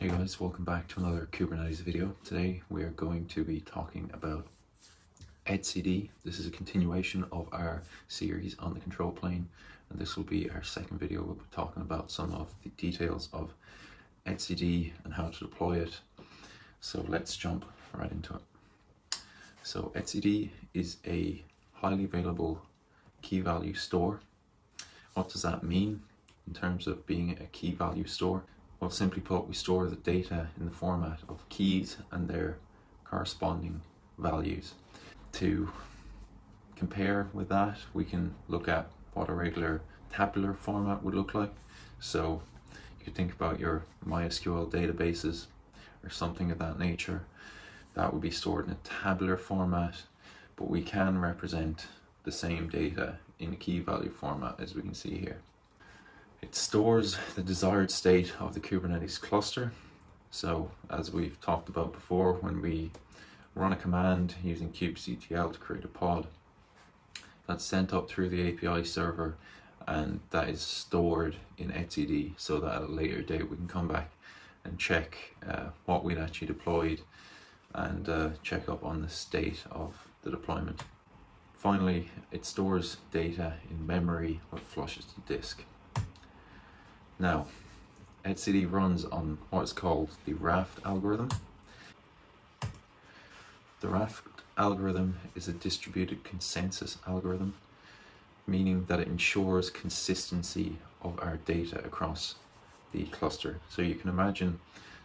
Hey guys, welcome back to another Kubernetes video. Today we are going to be talking about etcd. This is a continuation of our series on the control plane and this will be our second video. We'll be talking about some of the details of etcd and how to deploy it. So let's jump right into it. So etcd is a highly available key value store. What does that mean in terms of being a key value store? Well, simply put, we store the data in the format of keys and their corresponding values. To compare with that, we can look at what a regular tabular format would look like. So you could think about your MySQL databases or something of that nature. That would be stored in a tabular format, but we can represent the same data in a key value format as we can see here. It stores the desired state of the Kubernetes cluster. So as we've talked about before, when we run a command using kubectl to create a pod, that's sent up through the API server and that is stored in etcd so that at a later date we can come back and check uh, what we'd actually deployed and uh, check up on the state of the deployment. Finally, it stores data in memory or flushes to disk. Now, etcd runs on what's called the Raft algorithm. The Raft algorithm is a distributed consensus algorithm, meaning that it ensures consistency of our data across the cluster. So you can imagine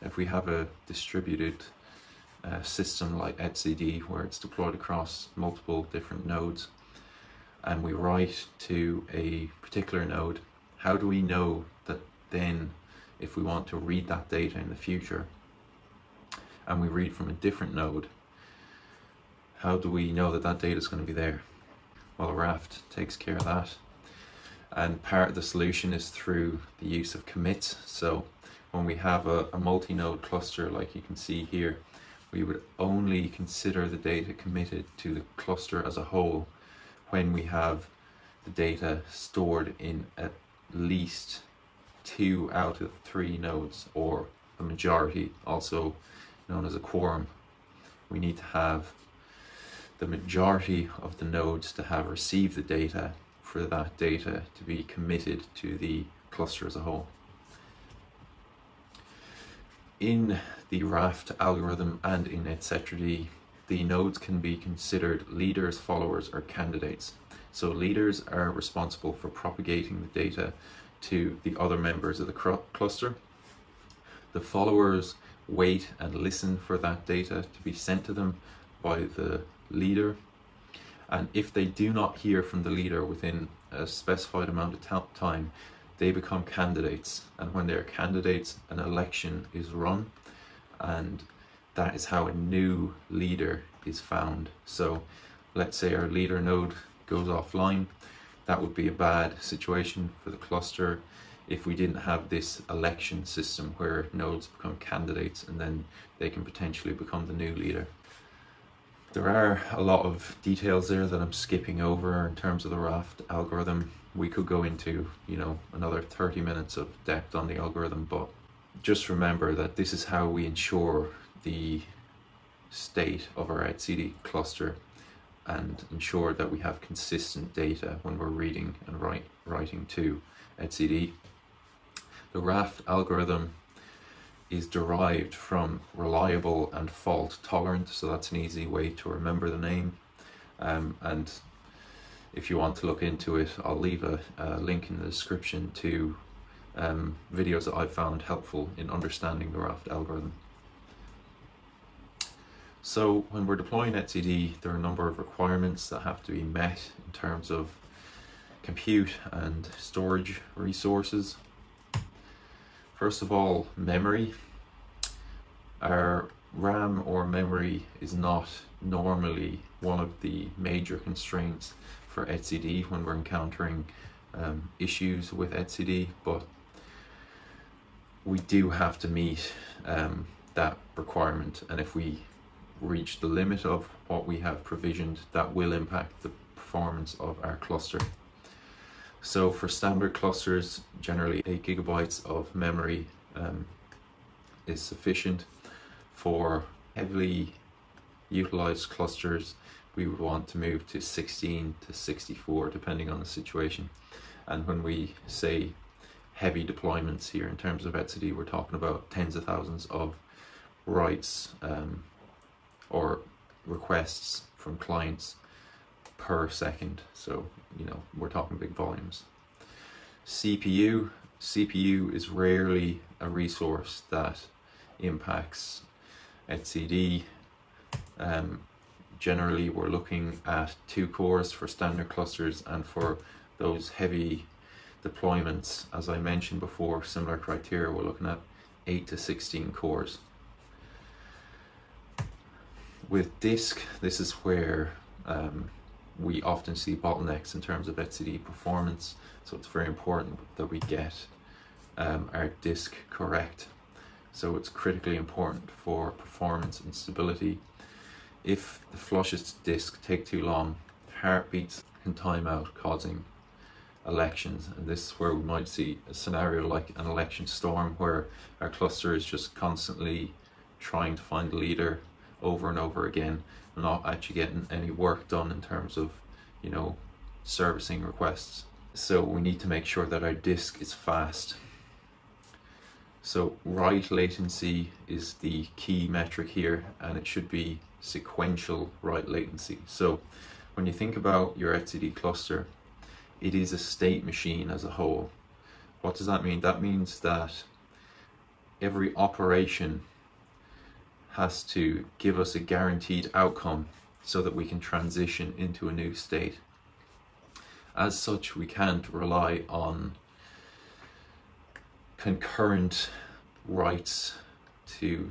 if we have a distributed uh, system like etcd where it's deployed across multiple different nodes and we write to a particular node how do we know that then if we want to read that data in the future and we read from a different node, how do we know that that data is going to be there? Well, Raft takes care of that. And part of the solution is through the use of commits. So when we have a, a multi-node cluster like you can see here, we would only consider the data committed to the cluster as a whole when we have the data stored in at least two out of three nodes or a majority, also known as a quorum. We need to have the majority of the nodes to have received the data for that data to be committed to the cluster as a whole. In the Raft algorithm and in etcd, the nodes can be considered leaders, followers, or candidates. So leaders are responsible for propagating the data to the other members of the cluster. The followers wait and listen for that data to be sent to them by the leader. And if they do not hear from the leader within a specified amount of time, they become candidates. And when they're candidates, an election is run. And that is how a new leader is found. So let's say our leader node goes offline that would be a bad situation for the cluster if we didn't have this election system where nodes become candidates and then they can potentially become the new leader. There are a lot of details there that I'm skipping over in terms of the Raft algorithm. We could go into, you know, another 30 minutes of depth on the algorithm, but just remember that this is how we ensure the state of our etcd cluster and ensure that we have consistent data when we're reading and write, writing to etcd. The Raft algorithm is derived from reliable and fault tolerant, so that's an easy way to remember the name. Um, and if you want to look into it, I'll leave a, a link in the description to um, videos that I've found helpful in understanding the Raft algorithm. So when we're deploying etcd, there are a number of requirements that have to be met in terms of compute and storage resources. First of all, memory. Our RAM or memory is not normally one of the major constraints for etcd when we're encountering um, issues with etcd, but we do have to meet um, that requirement and if we reach the limit of what we have provisioned, that will impact the performance of our cluster. So for standard clusters, generally 8 gigabytes of memory um, is sufficient. For heavily utilized clusters, we would want to move to 16 to 64 depending on the situation. And when we say heavy deployments here in terms of etcd, we're talking about tens of thousands of writes um, or requests from clients per second. So, you know, we're talking big volumes. CPU, CPU is rarely a resource that impacts etcd. Um, generally, we're looking at two cores for standard clusters and for those heavy deployments, as I mentioned before, similar criteria, we're looking at 8 to 16 cores. With disk, this is where um, we often see bottlenecks in terms of etcd performance, so it's very important that we get um, our disk correct. So it's critically important for performance and stability. If the flushes disk take too long, heartbeats can time out, causing elections. And this is where we might see a scenario like an election storm where our cluster is just constantly trying to find the leader over and over again, not actually getting any work done in terms of, you know, servicing requests. So we need to make sure that our disk is fast. So write latency is the key metric here and it should be sequential write latency. So when you think about your etcd cluster, it is a state machine as a whole. What does that mean? That means that every operation has to give us a guaranteed outcome so that we can transition into a new state. As such, we can't rely on concurrent writes to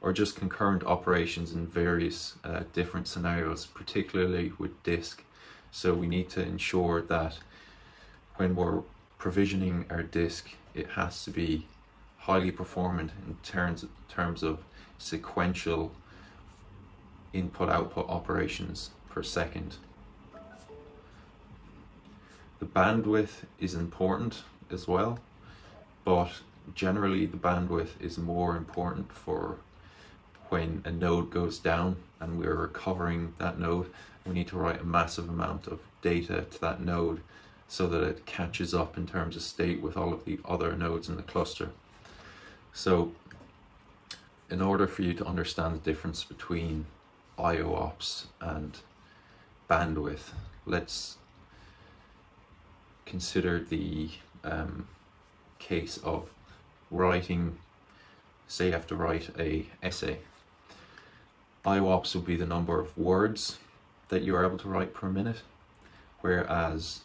or just concurrent operations in various uh, different scenarios, particularly with disk. So we need to ensure that when we're provisioning our disk, it has to be highly performant in terms, terms of sequential input output operations per second. The bandwidth is important as well, but generally the bandwidth is more important for when a node goes down and we're recovering that node, we need to write a massive amount of data to that node so that it catches up in terms of state with all of the other nodes in the cluster. So in order for you to understand the difference between IOPS and bandwidth, let's consider the um, case of writing, say you have to write a essay IOPS would be the number of words that you are able to write per minute, whereas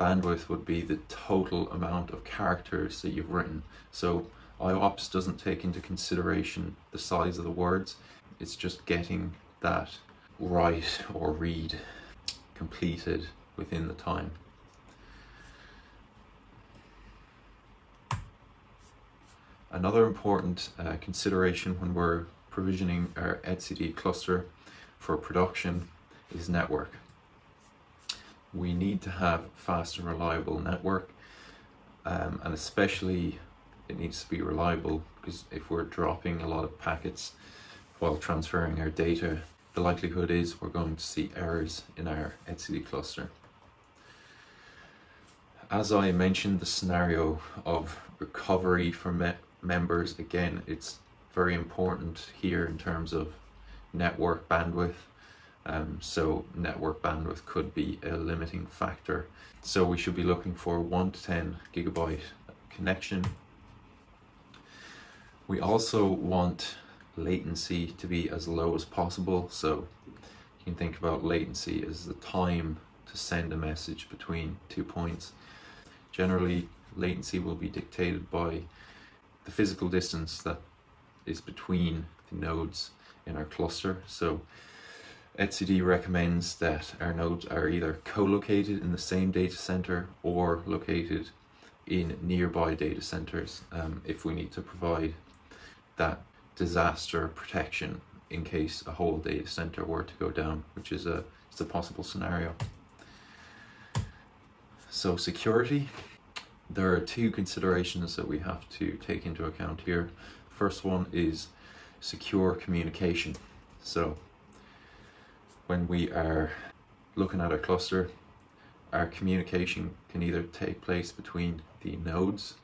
bandwidth would be the total amount of characters that you've written. So IOPS doesn't take into consideration the size of the words, it's just getting that write or read completed within the time. Another important uh, consideration when we're provisioning our etcd cluster for production is network. We need to have fast and reliable network um, and especially it needs to be reliable because if we're dropping a lot of packets while transferring our data, the likelihood is we're going to see errors in our etcd cluster. As I mentioned, the scenario of recovery for me members, again, it's very important here in terms of network bandwidth. Um, so network bandwidth could be a limiting factor. So we should be looking for 1 to 10 gigabyte connection. We also want latency to be as low as possible. So you can think about latency as the time to send a message between two points. Generally, latency will be dictated by the physical distance that is between the nodes in our cluster. So etcd recommends that our nodes are either co-located in the same data center or located in nearby data centers um, if we need to provide that disaster protection in case a whole data center were to go down, which is a, it's a possible scenario. So security, there are two considerations that we have to take into account here. First one is secure communication. So when we are looking at our cluster, our communication can either take place between the nodes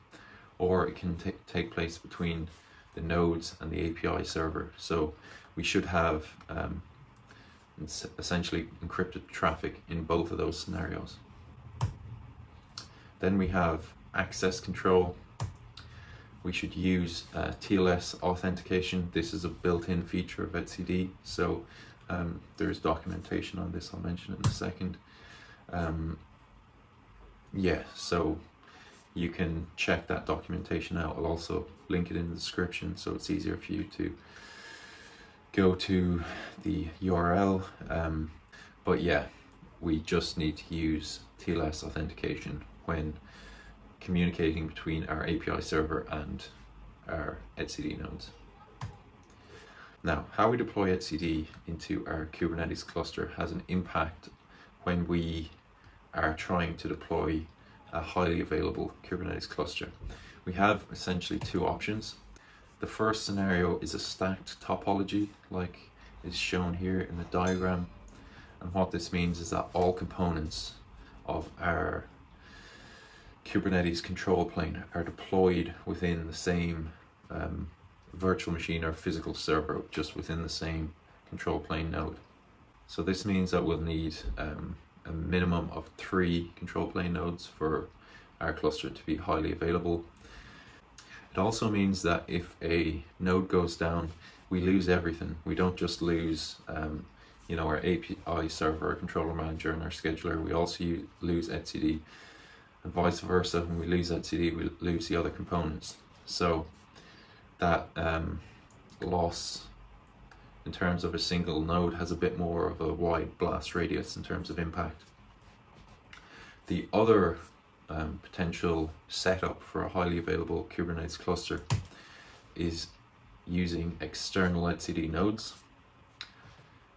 or it can take place between the nodes and the API server. So we should have um, essentially encrypted traffic in both of those scenarios. Then we have access control. We should use uh, TLS authentication. This is a built-in feature of etcd, so um, there's documentation on this I'll mention it in a second. Um, yeah, so you can check that documentation out. I'll also link it in the description so it's easier for you to go to the URL. Um, but yeah, we just need to use TLS authentication when communicating between our API server and our etcd nodes. Now, how we deploy etcd into our Kubernetes cluster has an impact when we are trying to deploy a highly available Kubernetes cluster. We have essentially two options. The first scenario is a stacked topology, like is shown here in the diagram. And what this means is that all components of our Kubernetes control plane are deployed within the same um, virtual machine or physical server, just within the same control plane node. So this means that we'll need um, a minimum of three control plane nodes for our cluster to be highly available it also means that if a node goes down, we lose everything. We don't just lose, um, you know, our API server, our controller manager, and our scheduler. We also lose etcd, and vice versa. When we lose etcd, we lose the other components. So that um, loss in terms of a single node has a bit more of a wide blast radius in terms of impact. The other um, potential setup for a highly available Kubernetes cluster is using external etcd nodes.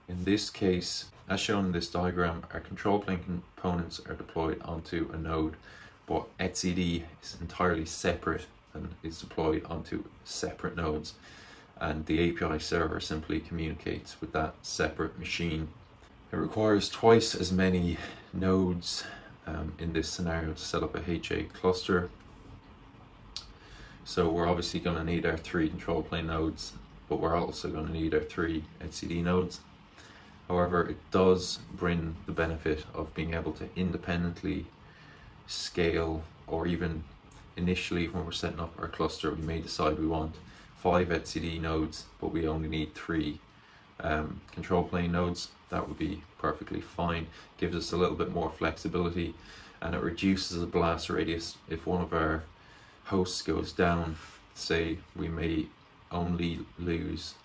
In this case, as shown in this diagram, our control plane components are deployed onto a node, but etcd is entirely separate and is deployed onto separate nodes. And the API server simply communicates with that separate machine. It requires twice as many nodes um, in this scenario to set up a HA cluster. So we're obviously going to need our three control plane nodes, but we're also going to need our three etcd nodes. However, it does bring the benefit of being able to independently scale or even initially when we're setting up our cluster, we may decide we want five etcd nodes, but we only need three um, control plane nodes, that would be perfectly fine. Gives us a little bit more flexibility and it reduces the blast radius. If one of our hosts goes down, say we may only lose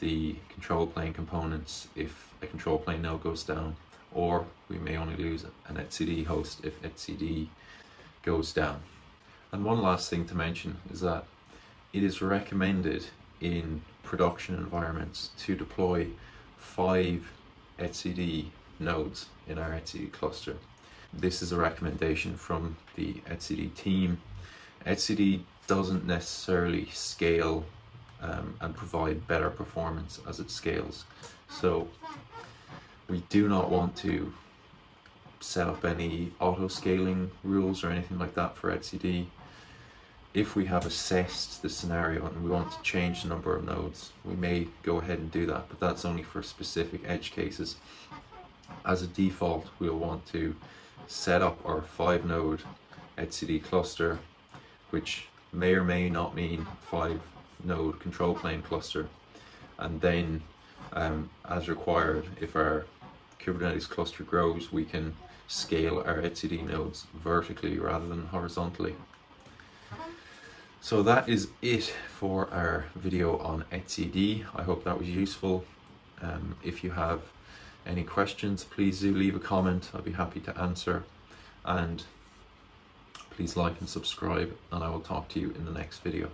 the control plane components if a control plane node goes down, or we may only lose an etcd host if etcd goes down. And one last thing to mention is that it is recommended in production environments to deploy five etcd nodes in our etcd cluster. This is a recommendation from the etcd team. etcd doesn't necessarily scale um, and provide better performance as it scales. So we do not want to set up any auto scaling rules or anything like that for etcd if we have assessed the scenario and we want to change the number of nodes, we may go ahead and do that, but that's only for specific edge cases. As a default, we'll want to set up our five node etcd cluster, which may or may not mean five node control plane cluster. And then um, as required, if our Kubernetes cluster grows, we can scale our etcd nodes vertically rather than horizontally. So that is it for our video on etcd. I hope that was useful. Um, if you have any questions, please do leave a comment. I'll be happy to answer. And please like and subscribe and I will talk to you in the next video.